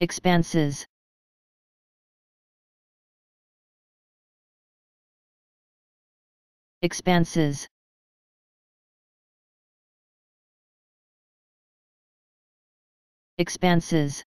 expanses expanses expanses